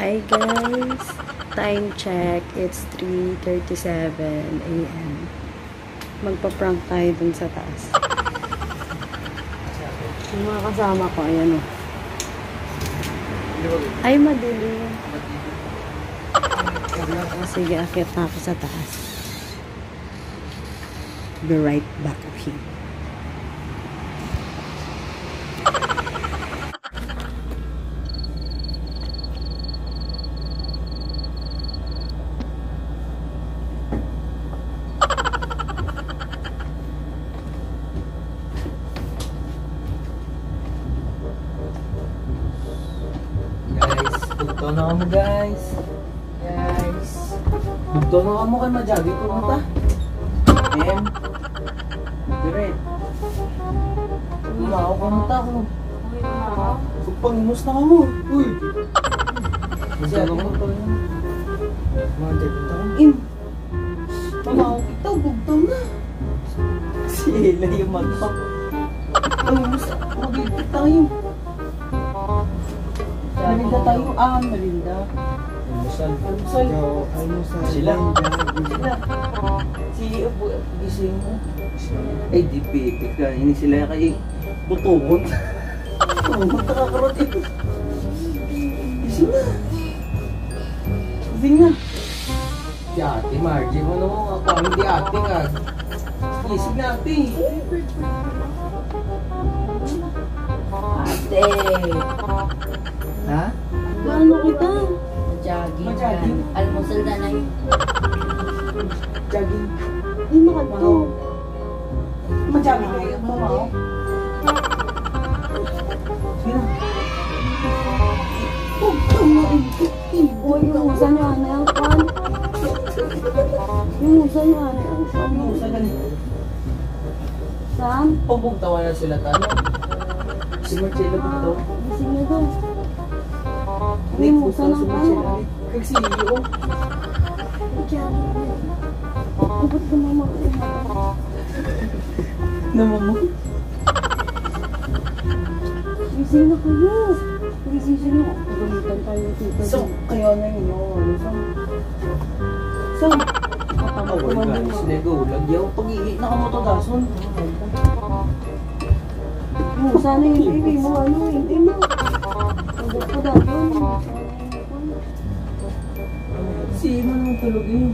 Hi guys! Time check. It's 3.37 a.m. Magpa-prank tayo dun sa taas. Yung mga kasama ko, ayan o. Ay, madilim. Sige, akit na ako sa taas. Be right back, okay? Guys, punto na kamo guys. Guys. Punto na kamo kay Majagi pumunta. Em. Dire. Umao pumunta ko. Pagpangimus na kamo. Uy. Kasi ako mo to. Majagi to. Im. Umao kita bugtong na. Sila yung magpak. Pangimus. Magigit tayo. Malinda tayo. Ah, malinda. Almusal. Almusal. almusal. Sila. Sila. Si Apo, gising mo. Ay, di pipit ka. Ini sila kay butungon. Butungon na kakarot eh. Gising na. Gising na. Si ate, Margie mo naman ako. Hindi ate ka. Gising na ate. Ate, Ha? Paano kita? jogging Mag-jogging? yan. Almusal na na yun. Jogging. Ay, makadto. Majagi kayo. Mamaw. Sige na. Uy, yung usa niya na yung pan. Yung usa niya na yung pan. Ano sa ganito? Sam, Pabugtawa na sila tayo. Si Marcelo bugtaw. gising niya doon. Nick, Yung usa bugtaw ng si pan. Marcelo. Kag si Iyo. Abot ko mama ko. Naman mo. Gising na kayo. Gising sila. Gamitan tayo tita. So, kaya na yun yung ano sa... Sa... Kapag Awal kumanda guys, mo. lego. Lagyaw. Pag-ihi na ka mo to dason. Yung usa na yung baby mo. Ano, hindi mo. Abot ko dapat. Si Ima naman tulog eh.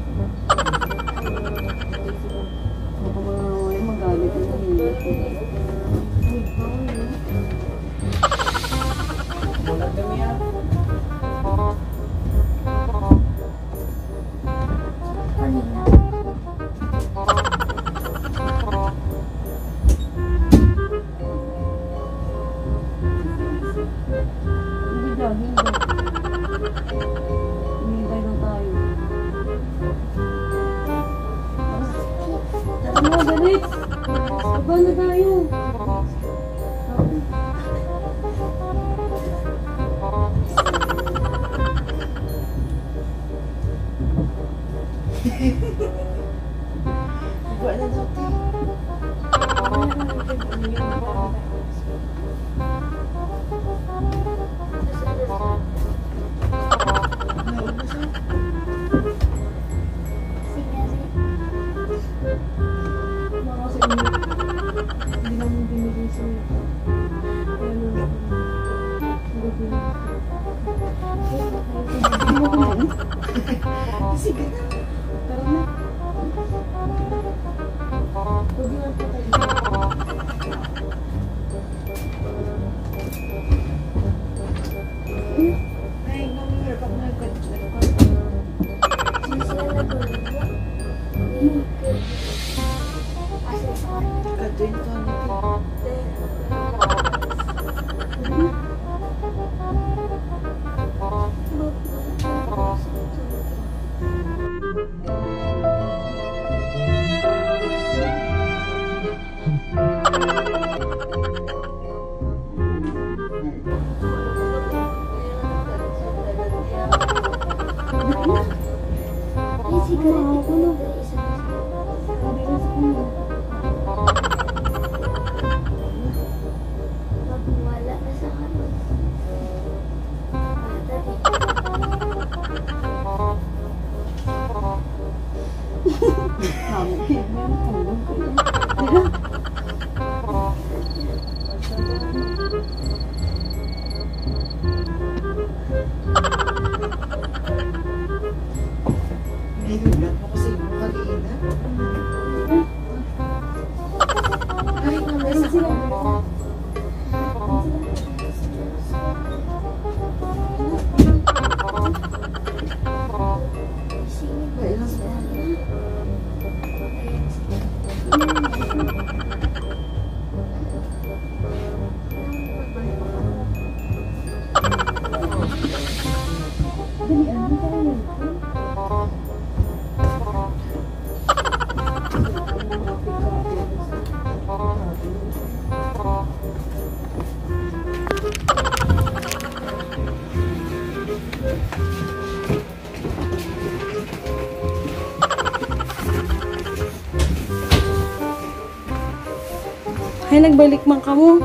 Ay, nagbalik man ka mo.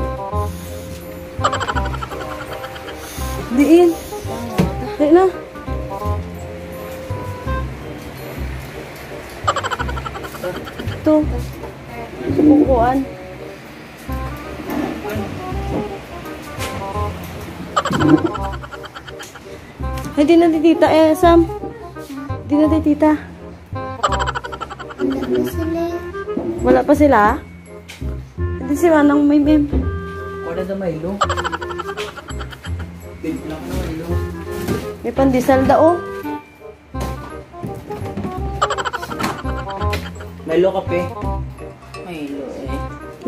Diin. Di na. Ito. Sa bukuan. Ay, di na di tita. Eh, Sam. Di na di tita. Wala pa sila? Hindi si Manang may mem. Wala na Milo. Big lang na Milo. May pandesal daw. Milo kape. Milo eh.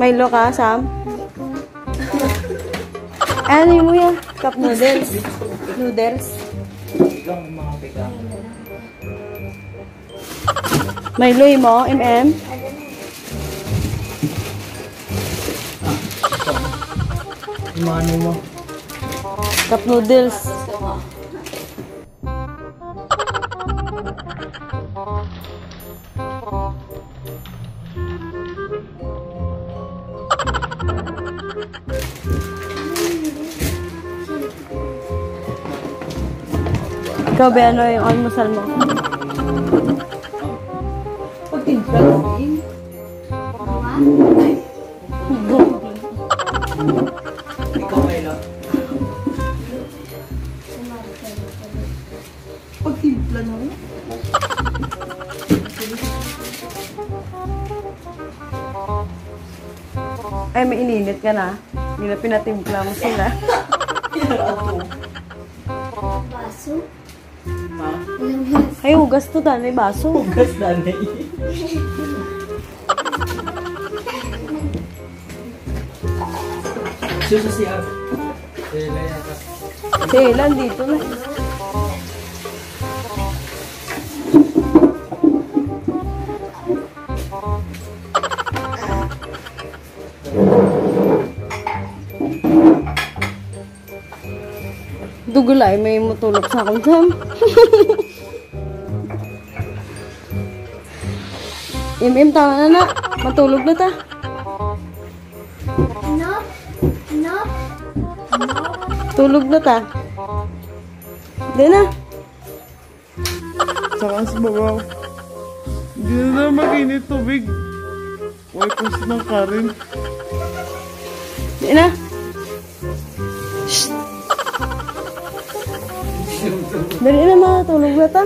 Milo ka, Sam? ano yung mo yan? Cup noodles. Noodles. Lang mga pika. Yung mo, MM. Mano mo. Cup noodles. Ikaw, ba ano yung almusal mo? Pagtimpla ko eh. Ikaw Ay, may ininit ka na. Hindi na pinatimpla mo sila. Baso? Ha? Ay, hugas to, dali, baso. Hugas eh. Susa siya. Sila yata. Sila, dito na. Dugulay, may mutulog sa akong jam. Im-im, tama na na. Matulog na ta. Ano? Ano? Tulog na ta. Di na. Saka sa babaw. Hindi na na maginit tubig. Huwag ko ng karin. Di na. Dali na mga tulog na ta.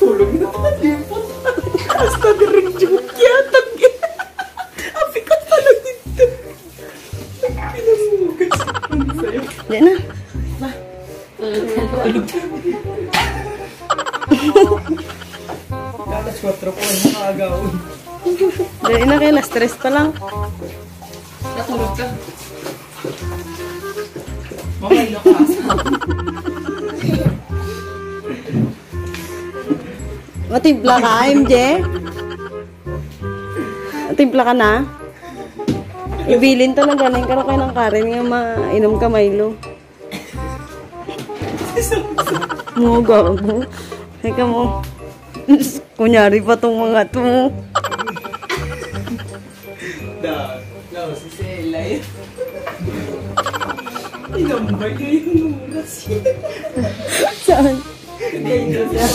Tulog na talipot. Basta direng joke yata. Api ka pala dito. Pinasugas. Ano sa'yo? Di na. Kalas 4 po ang nakagaon. Dali na kayo, na-stress pa lang. Natulog ka. Ka. Matimpla ka, MJ? Matimpla ka na? Ibilin to na galing ka kayo ng karin nga mainom ka Milo. Mo gago. Teka mo. Kunyari pa tong mga to. Niya yung oras. Saan? Ganyan siya.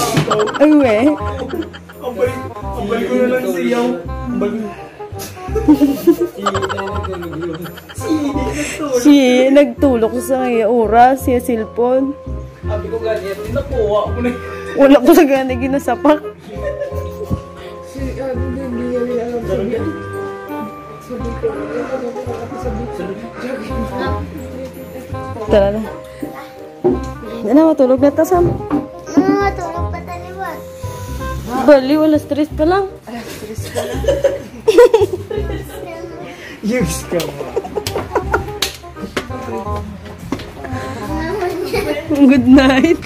Ay, we. Ambay, ambay ko na lang siyaw. Ambay ko. Si. Si nagtulok sa ngayon oras, siya cellphone. Sabi ko ganyan, nakuha ko na. Wala ko sa gana ginasapak. Tara na. Yan na, matulog na ta, Sam. Mga tulog pa taliwan. Bali, wala stress pa lang. Yes ka mo. Good night.